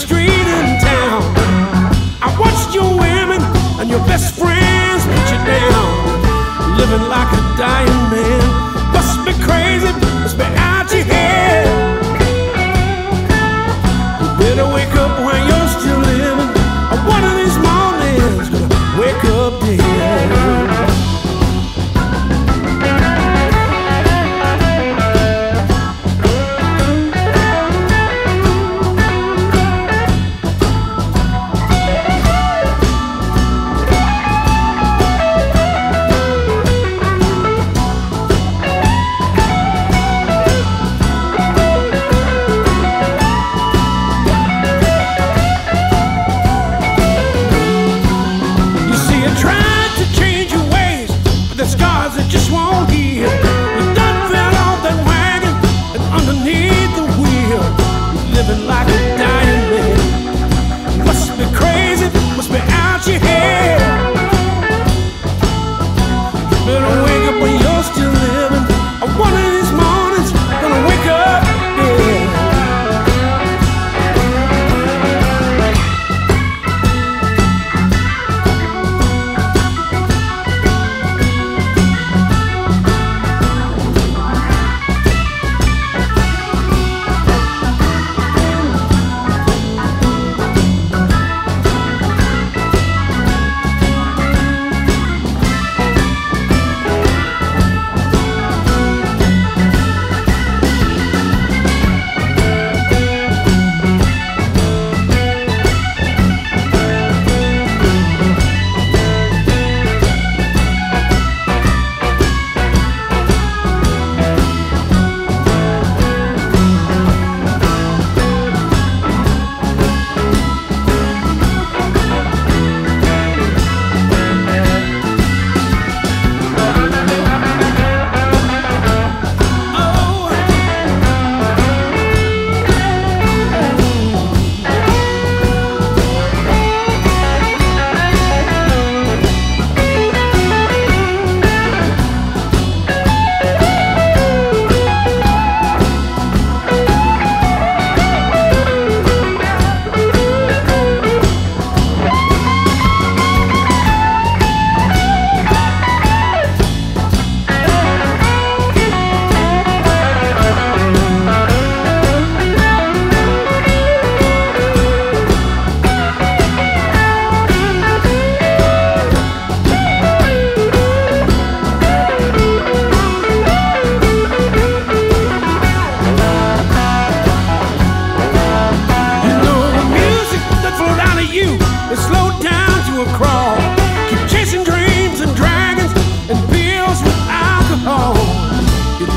street.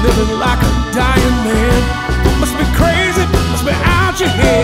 living like a dying man. Must be crazy, must be out your head.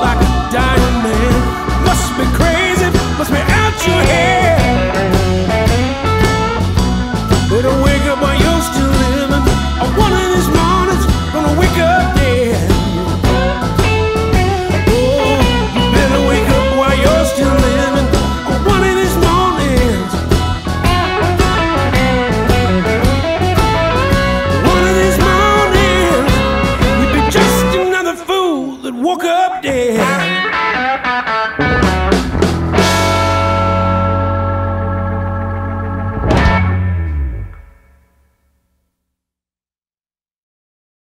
Like